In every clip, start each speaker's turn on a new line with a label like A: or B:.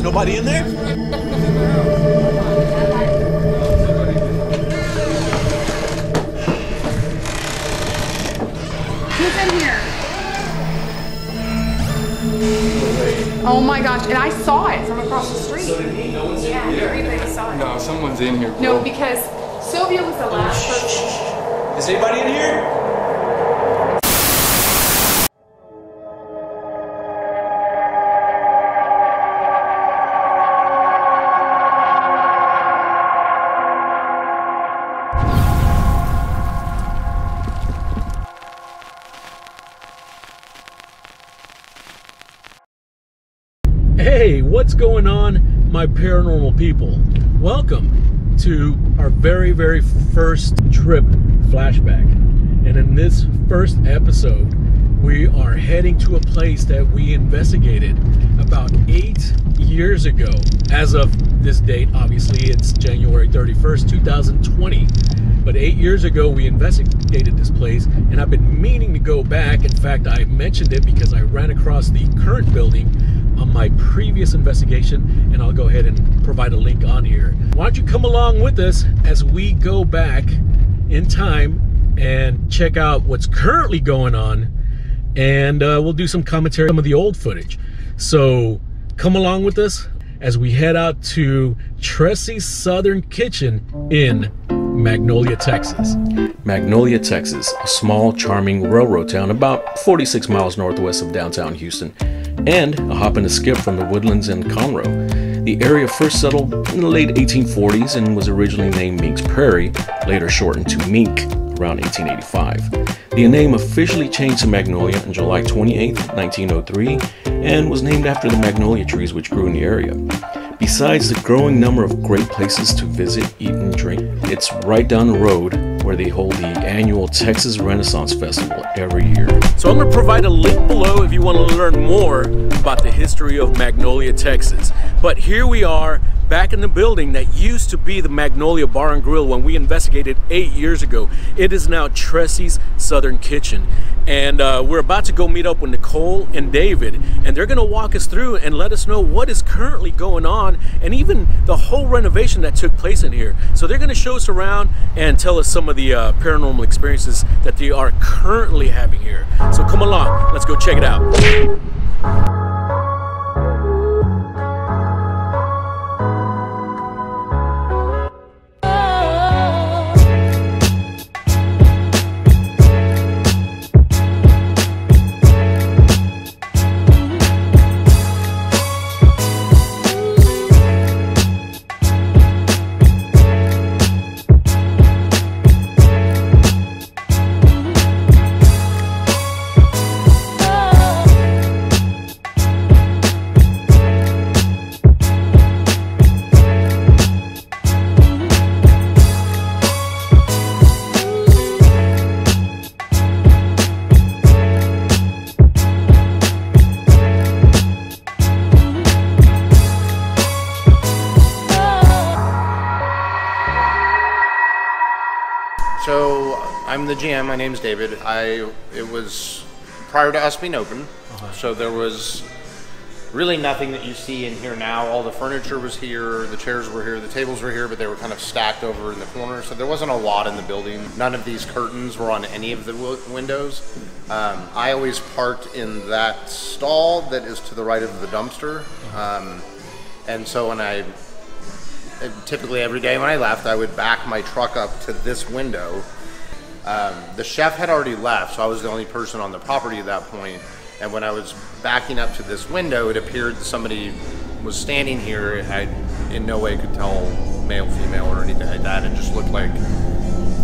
A: There's nobody in there?
B: Who's in here? Oh my gosh, and I saw it from across the street. Yeah, everybody saw it.
C: No, someone's in here.
B: No, because Sylvia was the last person.
A: Is anybody in here?
D: Hey, what's going on, my paranormal people? Welcome to our very, very first Tripp Flashback. And in this first episode, we are heading to a place that we investigated about eight years ago. As of this date, obviously, it's January 31st, 2020. But eight years ago, we investigated this place, and I've been meaning to go back. In fact, I mentioned it because I ran across the current building on my previous investigation, and I'll go ahead and provide a link on here. Why don't you come along with us as we go back in time and check out what's currently going on, and uh, we'll do some commentary on some of the old footage. So come along with us as we head out to Tressie's Southern Kitchen in Magnolia, Texas. Magnolia, Texas, a small, charming railroad town about 46 miles northwest of downtown Houston, and a hop and a skip from the woodlands in Conroe. The area first settled in the late 1840s and was originally named Mink's Prairie, later shortened to Mink around 1885. The name officially changed to Magnolia on July 28, 1903, and was named after the magnolia trees which grew in the area. Besides the growing number of great places to visit, eat, and drink, it's right down the road where they hold the annual Texas Renaissance Festival every year. So I'm going to provide a link below if you want to learn more about the history of Magnolia, Texas. But here we are back in the building that used to be the Magnolia Bar and Grill when we investigated eight years ago. It is now Tressie's Southern Kitchen. And uh, we're about to go meet up with Nicole and David, and they're going to walk us through and let us know what is currently going on and even the whole renovation that took place in here. So they're going to show us around and tell us some of the uh, paranormal experiences that they are currently having here. So come along, let's go check it out.
E: Name's David. I it was prior to us being open, so there was really nothing that you see in here now. All the furniture was here, the chairs were here, the tables were here, but they were kind of stacked over in the corner. So there wasn't a lot in the building. None of these curtains were on any of the w- windows. Um, I always parked in that stall that is to the right of the dumpster, um, and so when I typically every day when I left, I would back my truck up to this window. Um, the chef had already left, so I was the only person on the property at that point. And when I was backing up to this window, it appeared that somebody was standing here. I in no way could tell male, female, or anything like that. It just looked like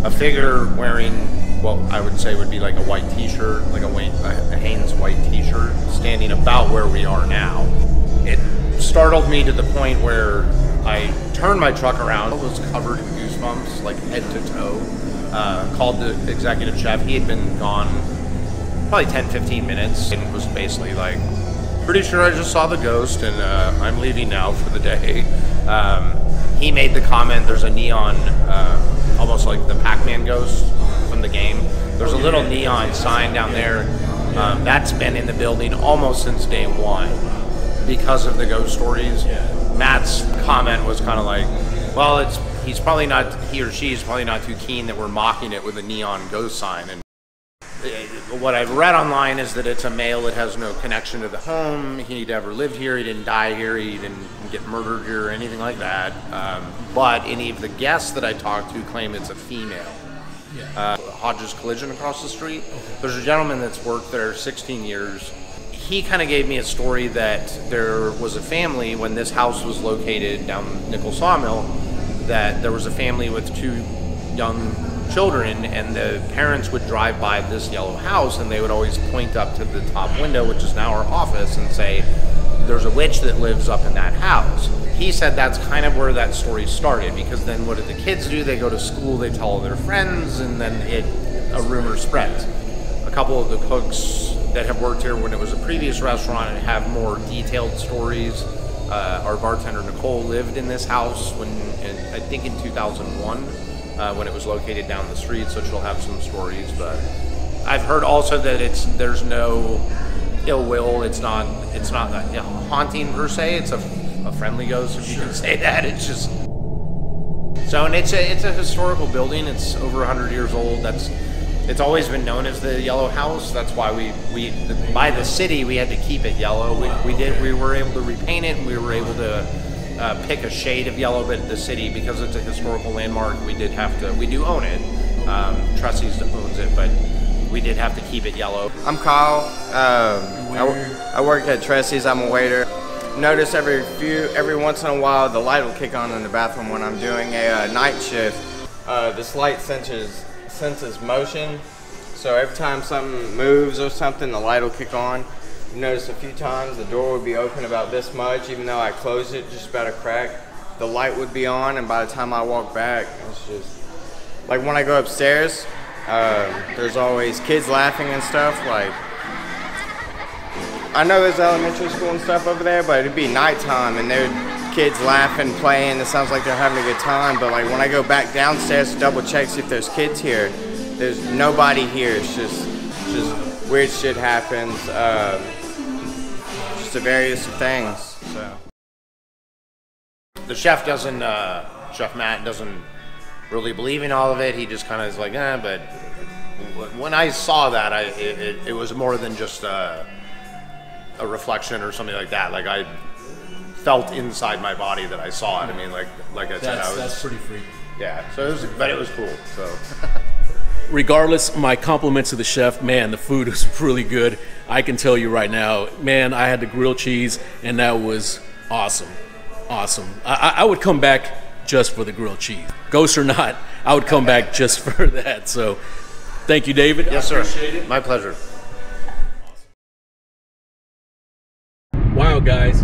E: a figure wearing what I would say would be like a white T-shirt, like a, Wayne, a white T-shirt, standing about where we are now. It startled me to the point where I turned my truck around. It was covered in goosebumps, like head to toe. Uh, called the executive chef. He had been gone probably 10, 15 minutes and was basically like, pretty sure I just saw the ghost and uh, I'm leaving now for the day. Um, he made the comment there's a neon, uh, almost like the Pac Man ghost from the game. There's a little neon sign down there. Um, that's been in the building almost since day one. Because of the ghost stories. Matt's comment was kind of like, well, it's he's probably not he or she is probably not too keen that we're mocking it with a neon ghost sign and uh, what I've read online is that it's a male that has no connection to the home. He never lived here. He didn't die here. He didn't get murdered here or anything like that. Um, but any of the guests that I talked to claim it's a female. Uh, Hodges Collision across the street. There's a gentleman that's worked there 16 years. He kind of gave me a story that there was a family when this house was located down Nichols Sawmill. That there was a family with two young children, and the parents would drive by this yellow house, and they would always point up to the top window, which is now our office, and say, "There's a witch that lives up in that house." He said that's kind of where that story started, because then what did the kids do? They go to school, they tell their friends, and then it a rumor spreads. A couple of the cooks that have worked here when it was a previous restaurant and have more detailed stories. Uh, our bartender Nicole lived in this house when, in, I think, in 2001 uh, when it was located down the street, so she'll have some stories. But I've heard also that it's there's no ill will. It's not it's not a you know, haunting per se. It's a, a friendly ghost, if you can say that. It's just so, and it's a it's a historical building. It's over 100 years old. That's it's always been known as the Yellow House. That's why we we the, by the city we had to keep it yellow. We, we did we were able to repaint it. and We were able to uh, pick a shade of yellow, but the city because it's a historical landmark, we did have to. We do own it. Um, Tressie's owns it, but we did have to keep it yellow.
C: I'm Kyle. Um, I, w- I work at Tressie's. I'm a waiter. Notice every few, every once in a while, the light will kick on in the bathroom when I'm doing a uh, night shift. Uh, this light senses senses motion, so every time something moves or something, the light will kick on. You notice a few times the door would be open about this much, even though I closed it just about a crack. The light would be on, and by the time I walk back, it's just like when I go upstairs. Uh, there's always kids laughing and stuff. Like I know there's elementary school and stuff over there, but it'd be nighttime and there kids laughing, playing. It sounds like they're having a good time. But like when I go back downstairs to double check see if there's kids here, there's nobody here. It's just just weird shit happens. Uh, just a various things. So.
E: the chef doesn't uh, chef matt doesn't really believe in all of it he just kind of is like eh but when i saw that i it, it, it was more than just a, a reflection or something like that like i felt inside my body that i saw it i mean like like i said i was
D: pretty freaky.
E: yeah so it was but it was cool so
D: regardless, my compliments to the chef. Man, the food was really good. I can tell you right now, man, I had the grilled cheese, and that was awesome. Awesome. I, I I would come back just for the grilled cheese. Ghost or not, I would come back just for that. So thank you, David.
E: yes
D: I
E: sir
D: appreciate it.
E: my pleasure
D: Wow, guys.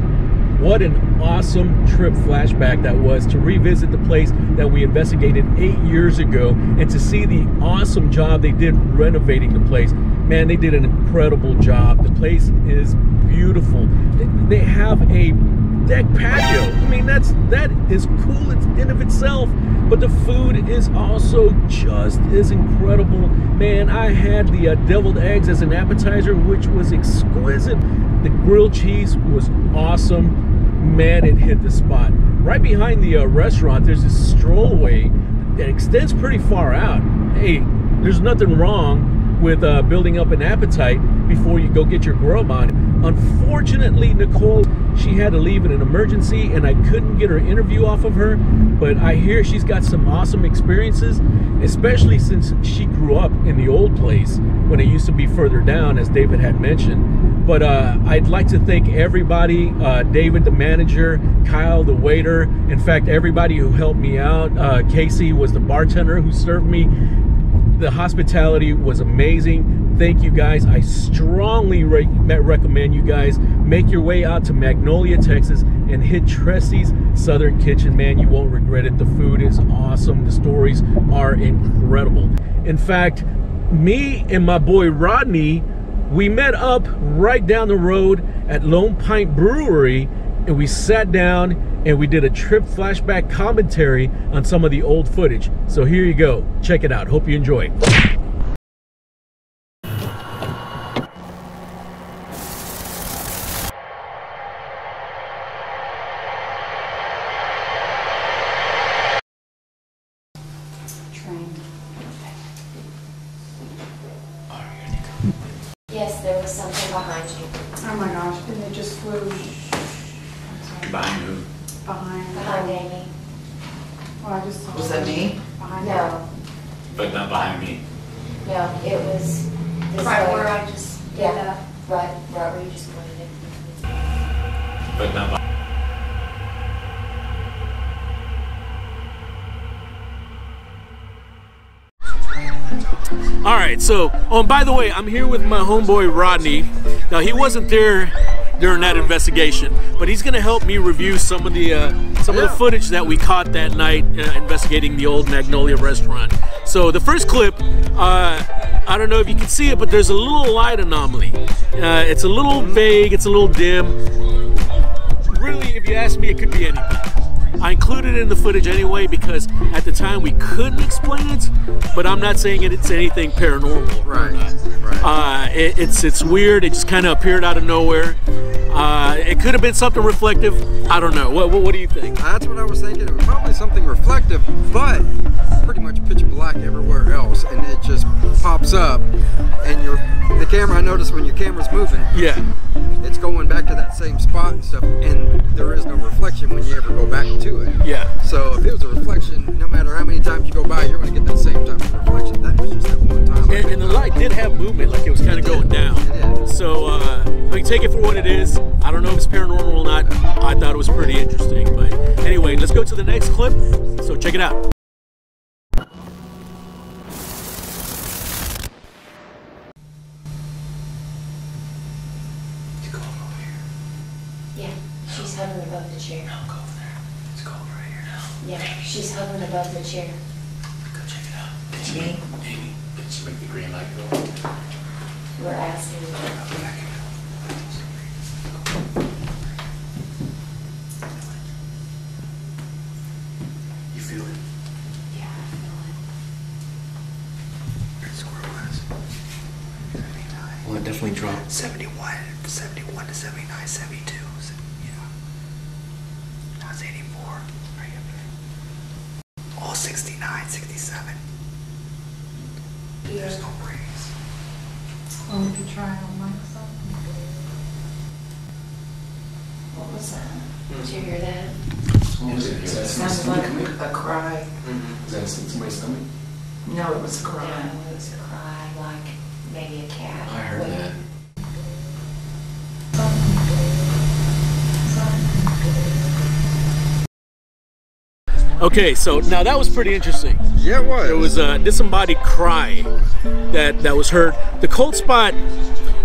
D: What an awesome Tripp Flashback that was to revisit the place that we investigated eight years ago and to see the awesome job they did renovating the place. Man, they did an incredible job. The place is beautiful. They have a deck patio. I mean, that's that is cool in of itself. But the food is also just as incredible. Man, I had the uh, deviled eggs as an appetizer, which was exquisite. The grilled cheese was awesome. Man, it hit the spot. Right behind the uh, restaurant, there's this strollway that extends pretty far out. Hey, there's nothing wrong with uh, building up an appetite before you go get your grub on. Unfortunately, Nicole, she had to leave in an emergency and I couldn't get her interview off of her. But I hear she's got some awesome experiences, especially since she grew up in the old place when it used to be further down, as David had mentioned. But uh, I'd like to thank everybody uh, David, the manager, Kyle, the waiter, in fact, everybody who helped me out. Uh, Casey was the bartender who served me the hospitality was amazing. Thank you guys. I strongly re- recommend you guys make your way out to Magnolia, Texas, and hit Tressie's Southern Kitchen. Man, you won't regret it. The food is awesome. The stories are incredible. In fact, me and my boy Rodney, we met up right down the road at Lone Pint Brewery, and we sat down and we did a Tripp Flashback commentary on some of the old footage. So here you go. Check it out. Hope you enjoy.
F: Behind you.
B: Oh
G: right,
D: so, oh, and by the way, I'm here with my homeboy Rodney. Now, he wasn't there during that investigation, but he's going to help me review some of the uh, some of the footage that we caught that night uh, investigating the old Magnolia restaurant. So, the first clip, uh, I don't know if you can see it, but there's a little light anomaly. Uh, it's a little vague, it's a little dim. Really, if you ask me, it could be anything. I included it in the footage anyway because at the time we couldn't explain it, but I'm not saying it's anything paranormal.
C: Right, right.
D: Uh, it, it's it's weird. It just kind of appeared out of nowhere. Uh, it could have been something reflective. I don't know. What, what, what do you think?
H: That's what I was thinking. It was probably something reflective, but pretty much pitch black everywhere else, and it just pops up. And your the camera, I noticed when your camera's moving,
D: Yeah.
H: it's going back to that same spot and stuff, and there is no reflection when you ever go back to it.
D: Yeah.
H: So if it was a reflection, no matter how many times you go by, you're going to get that same type of reflection. That was just that one time.
D: And, and the light did have movement, like it was kind of going down.
H: It did.
D: So uh, I mean, take it for what it is. I don't know if it's paranormal or not. I thought it was pretty interesting. But anyway, let's go to the next clip. So check it out.
F: Yeah, she's hovering above the chair.
A: Go over there. It's cold right here now.
F: Yeah, she's hovering above the chair.
A: Go check it out. Can you make, Amy, can you make the green light go?
F: We're asking.
A: Go back. You feel it?
F: Yeah, I feel
A: Well, it definitely dropped.
I: 71, 71 to 79, 72. Yeah. Now it's 84. Right up there. All 69, 67. There's no breeze.
B: Well, we could try it on Microsoft.
F: What was that? Hmm. Did you hear that?
J: What was It sounded like a cry. Mm-hmm.
A: Is that somebody's stomach?
J: No, it was a
F: No,
J: cry.
F: it was a cry, like maybe a cat.
A: I heard
F: waiting.
A: that.
D: Okay, so now that was pretty interesting.
H: Yeah, it was.
D: There was a disembodied cry that that was heard. The cold spot.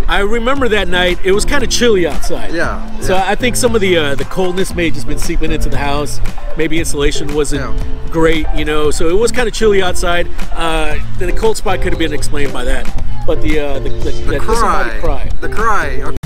D: I remember that night. It was kind of chilly outside.
H: Yeah,
D: So
H: yeah.
D: I think some of the uh, the coldness may have just been seeping into the house. Maybe insulation wasn't
H: Yeah.
D: great, you know. So it was kind of chilly outside. Uh, the cold spot could have been explained by that. But the uh, the, the,
H: the cry,
D: cry.
H: the cry. okay.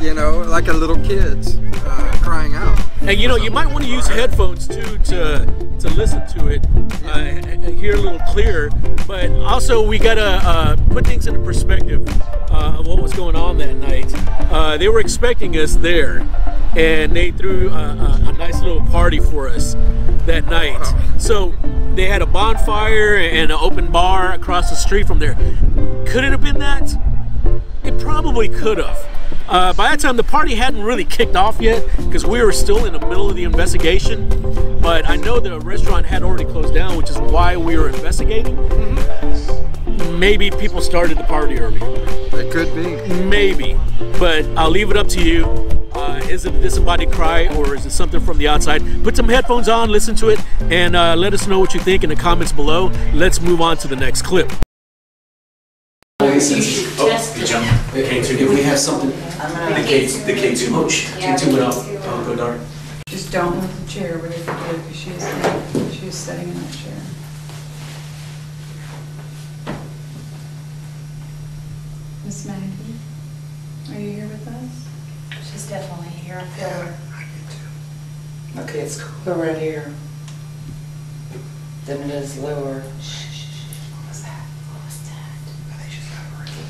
H: You know, like a little kid's uh, crying out.
D: And you know, you might want to use headphones too to to listen to it, uh, hear a little clearer. But also, we gotta uh, put things into perspective uh, of what was going on that night. Uh, they were expecting us there, and they threw a, a, a nice little party for us that night. So they had a bonfire and an open bar across the street from there. Could it have been that? It probably could have. Uh, by that time, the party hadn't really kicked off yet because we were still in the middle of the investigation. But I know the restaurant had already closed down, which is why we were investigating. Maybe people started the party early.
H: It could be.
D: Maybe. But I'll leave it up to you. Uh, is it a disembodied cry or is it something from the outside? Put some headphones on, listen to it, and uh, let us know what you think in the comments below. Let's move on to the next clip.
F: You should test
A: Hey,
F: it.
A: John. Hey, K2, if we have something,
J: I'm
A: the
J: gonna,
A: K, the K2, oh, shit, K2 went off. Oh, go dark.
B: Just don't move the chair, but if you do, because she is, she is sitting in that chair. Miss Maggie, are you here with us?
F: She's definitely here. I feel her.
I: I get to.
J: okay, it's cooler right here than it is lower.
F: What was that? What was that?
I: I think she's got a ring.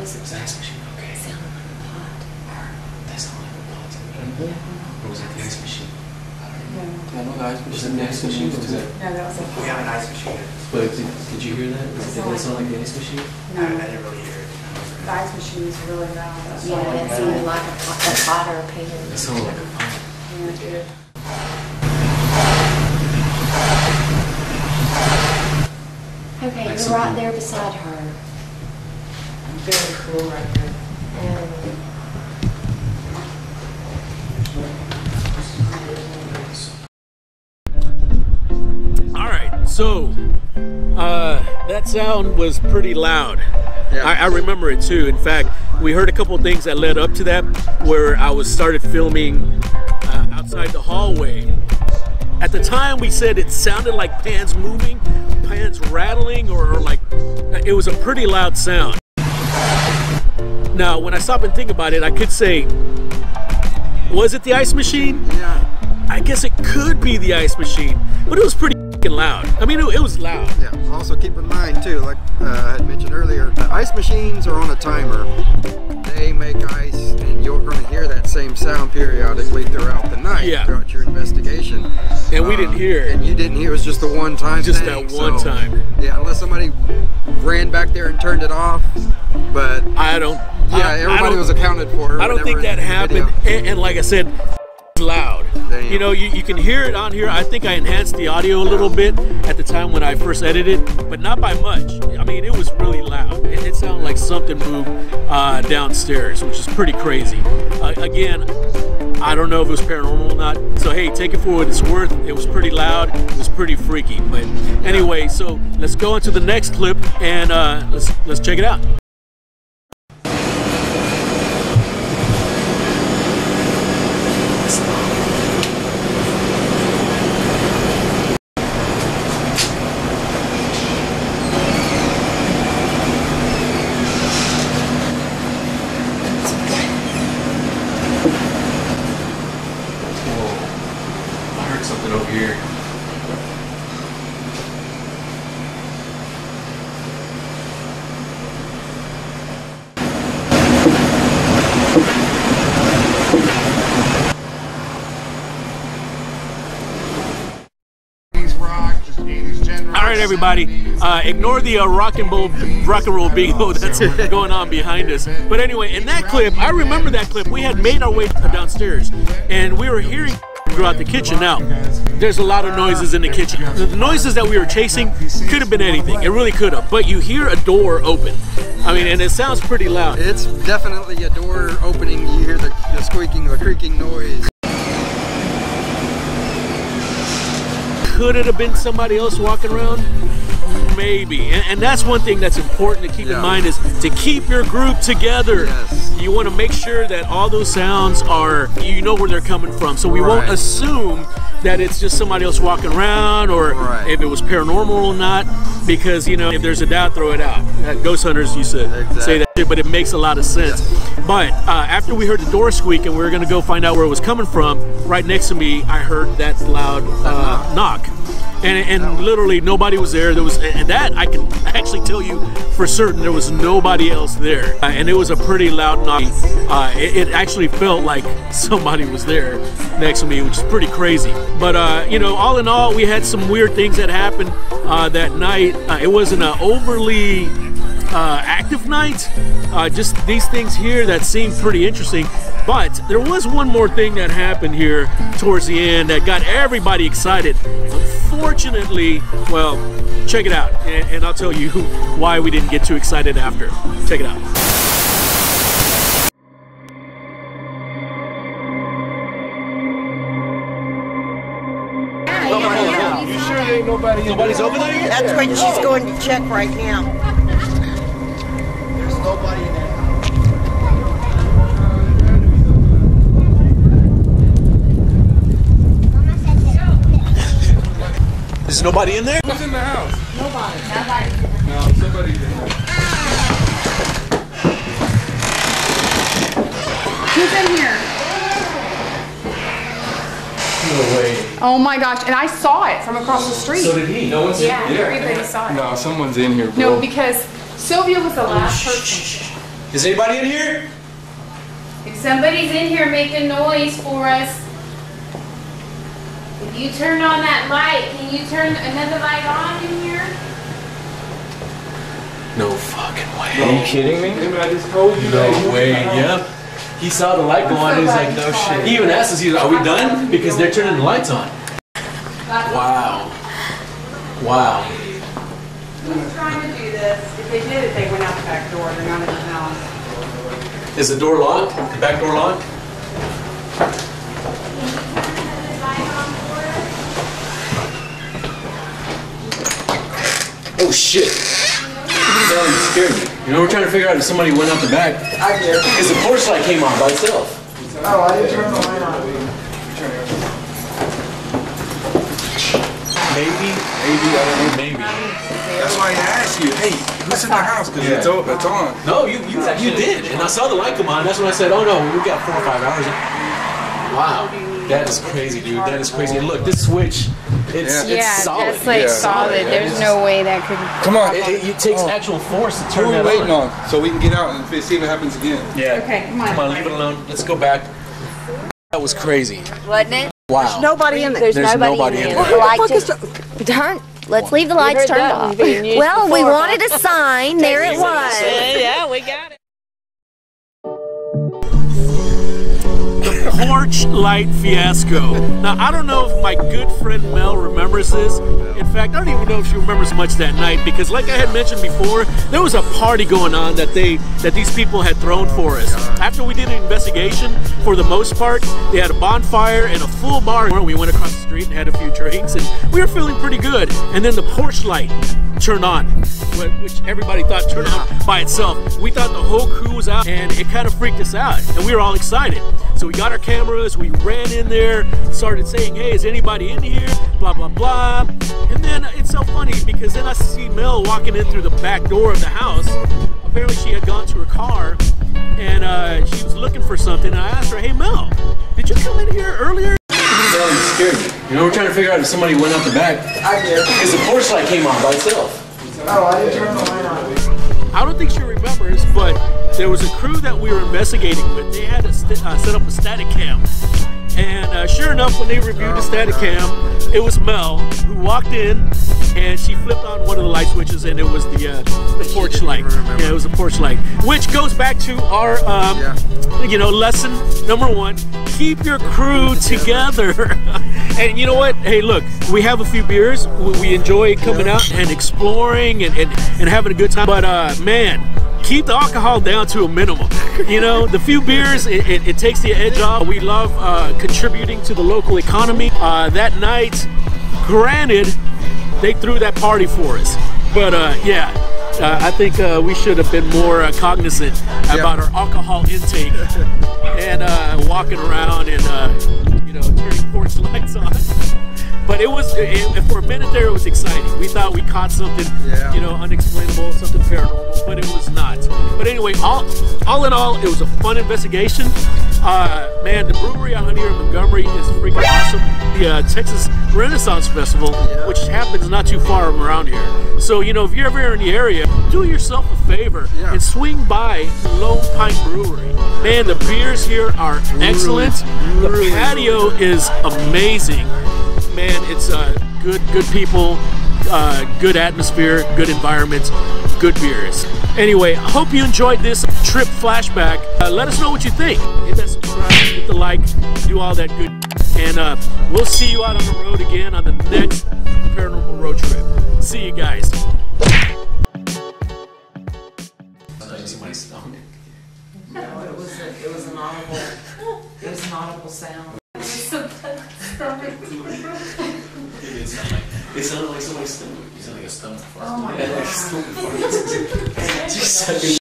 F: was
A: It's an ice machine, okay.
F: sounded like a pot.
A: That's not like a pot. Or was that the ice machine?
G: I know the ice
A: Was it the ice machine or was that?
B: No, that was
I: We have an ice machine.
A: But did, did you hear that? Did that sound like the ice machine?
B: No,
I: I didn't really hear it.
B: the ice machine was really loud. That's
F: Yeah,
B: why.
F: it sounded like a pot, a pot or a pan.
A: It sounded like a pot.
B: Yeah, it did.
F: Okay,
A: Like
F: you're right
A: something-
F: there beside her.
J: Very cool right there.
F: And
D: All right, so uh, that sound was pretty loud.
H: Yeah.
D: I, I remember it too. In fact, we heard a couple things that led up to that, where I was started filming uh, outside the hallway. At the time, we said it sounded like pans moving, pans rattling, or, or like it was a pretty loud sound. Now, when I stop and think about it, I could say, was it the ice machine?
H: Yeah.
D: I guess it could be the ice machine, but it was pretty loud. I mean, it, it was loud.
H: Yeah. Also keep in mind too, like uh, I had mentioned earlier, the ice machines are on a timer. They make ice, and you're going to hear that same sound periodically throughout the night,
D: Yeah.
H: throughout your investigation.
D: And we didn't hear it.
H: And you didn't hear. It was just the one time.
D: Just
H: thing,
D: that one
H: so-
D: time.
H: Yeah, unless somebody ran back there and turned it off. But
D: I don't.
H: yeah,
D: I,
H: everybody
D: I don't-
H: was accounted for.
D: I don't think that
H: in the video.
D: happened. And, and like I said, loud.
H: Damn.
D: You know, you, you can hear it on here. I think I enhanced the audio a little bit at the time when I first edited, but not by much. I mean, it was really loud. It, it sounded like something moved uh, downstairs, which is pretty crazy. Uh, again, I don't know if it was paranormal or not. So hey, take it for what it's worth. It was pretty loud. It was pretty freaky. But anyway, so let's go into the next clip and uh, let's let's check it out. Right, everybody. Uh, ignore the uh, rock and roll, rock and roll bingo that's going on behind us. But anyway, in that clip, I remember that clip. We had made our way downstairs, and we were hearing throughout the kitchen. Now, there's a lot of noises in the kitchen. The noises that we were chasing could have been anything. It really could have. But you hear a door open. I mean, and it sounds pretty loud.
H: It's definitely a door opening. You hear the, the squeaking, the creaking noise.
D: Could it have been somebody else walking around? Maybe. And, and that's one thing that's important to keep in mind is to keep your group together.
H: Yes.
D: You want to make sure that all those sounds are, you know where they're coming from. So we won't assume that it's just somebody else walking around or
H: Right.
D: if it was paranormal or not. Because, you know, if there's a doubt, throw it out. Ghost hunters used to
H: Exactly.
D: say that but it makes a lot of sense. But uh, after we heard the door squeak and we were going to go find out where it was coming from, right next to me, I heard that loud uh, knock. And, and literally nobody was there. There was and that I can actually tell you for certain there was nobody else there, uh, and it was a pretty loud knock. Uh, it, it actually felt like somebody was there next to me, which is pretty crazy. But uh, you know, all in all, we had some weird things that happened uh, that night. It wasn't an overly uh, active night. Uh, just these things here that seemed pretty interesting. But there was one more thing that happened here towards the end that got everybody excited. Unfortunately, well, check it out, and, and I'll tell you why we didn't get too excited after. Check it out. Nobody's over there yet?
K: That's what she's going to check right now.
I: There's nobody in there.
D: There's nobody in there?
G: Who's in the house?
F: nobody, nobody.
G: No, somebody in there.
B: Who's in here?
A: No way.
B: Oh my gosh, and I saw it from across the street.
A: So did he. No one's in
B: yeah, everybody saw it.
G: No, someone's in here, bro.
B: No, because Sylvia was the oh, last person.
D: Is anybody in here?
L: If somebody's in here making noise for us, if you turn on that light, can you turn another light on in here?
D: No fucking way.
C: Are you kidding me?
G: I just told you.
D: No way. Yep. He saw the light go on. He's like, no shit. He even asked us, he's like, are we done? Because they're turning the lights on. Wow. Wow.
B: Who's trying to do this? If they did it, they went out the back door. They're not in the house.
D: Is the door locked? The back door locked? Oh shit. Hell, you scared me. You know, we're trying to figure out if somebody went out the back.
J: I did.
D: Because the porch light came on by itself.
J: Oh, I didn't turn the light on.
D: Maybe, maybe, I don't know, maybe.
G: That's why I asked you, hey, who's in the house? Because it's, o- it's on.
D: No, you, you, you did. And I saw the light come on. That's when I said, oh no, we got four or five hours. Wow. That is crazy, dude. That is crazy. And look, this switch, it's,
L: Yeah,
D: it's solid.
L: that's like solid. There's no way that could.
G: Come on.
D: It, it, it takes actual force to turn
G: Who
D: turn
G: are we waiting
D: on.
G: on? So we can get out and see if it happens again.
D: Yeah.
B: Okay, come on.
D: Come on, leave it alone. Let's go back. That was crazy.
K: Wasn't it?
D: Wow.
K: There's Nobody in there.
D: There's nobody in there.
K: The light just turn. Let's leave the lights turned off. Well, we wanted a sign. There it was.
J: Yeah, we got it.
D: Porch light fiasco. Now, I don't know if my good friend Mel remembers this. In fact, I don't even know if she remembers much that night because, like I had mentioned before, there was a party going on that they that these people had thrown for us. After we did an investigation, for the most part, they had a bonfire and a full bar. We went across the street and had a few drinks, and we were feeling pretty good. And then the porch light turned on, which everybody thought turned on by itself. We thought the whole crew was out, and it kind of freaked us out, and we were all excited. So we got our cameras, we ran in there, started saying, "Hey, is anybody in here?" Blah blah blah. And then it's so funny because then I see Mel walking in through the back door of the house. Apparently, she had gone to her car, and uh, she was looking for something. And I asked her, "Hey, Mel, did you come in here earlier?" Hell, you scared me. You know, we're trying to figure out if somebody went out the back.
J: I did.
D: Because the porch light came on by itself.
J: Oh, I didn't turn the light on.
D: I don't think she remembers, but there was a crew that we were investigating with. They had to st- uh, set up a static cam. And uh, sure enough, when they reviewed the static cam, it was Mel who walked in and she flipped on one of the light switches and it was the, uh, the porch light. Yeah, it was a porch light. Which goes back to our, um, you know, lesson number one keep your crew together. and you know what? Hey, look, we have a few beers. We, we enjoy coming out and exploring and, and, and having a good time. But uh, man, keep the alcohol down to a minimum. You know, the few beers, it, it, it takes the edge off. We love uh, contributing to the local economy. Uh, that night, granted, they threw that party for us. But uh, yeah, uh, I think uh, we should have been more uh, cognizant about our alcohol intake and uh, walking around and uh, you know turning porch lights on. But it was it, for a minute there. It was exciting. We thought we caught something, you know, unexplainable, something paranormal, but it was not. But anyway, all all in all, it was a fun investigation. Uh, man, the brewery out here in Montgomery is freaking awesome. The uh, Texas Renaissance Festival, which happens not too far from around here. So you know, if you're ever in the area, do yourself a favor and swing by Lone Pint Brewery. Man, the beers here are excellent. The patio is amazing man, it's uh, good, good people, uh, good atmosphere, good environment, good beers. Anyway, I hope you enjoyed this Tripp Flashback. Uh, let us know what you think. Hit that subscribe, hit the like, do all that good. And uh, we'll see you out on the road again on the next paranormal road trip. See you guys. Somebody stoned.
J: No, it was a, it was an audible, it was an audible sound.
D: It did sound like it sounded like somebody stoned. You sound like a stomach fart.
J: Oh my God.
D: stomach. Just-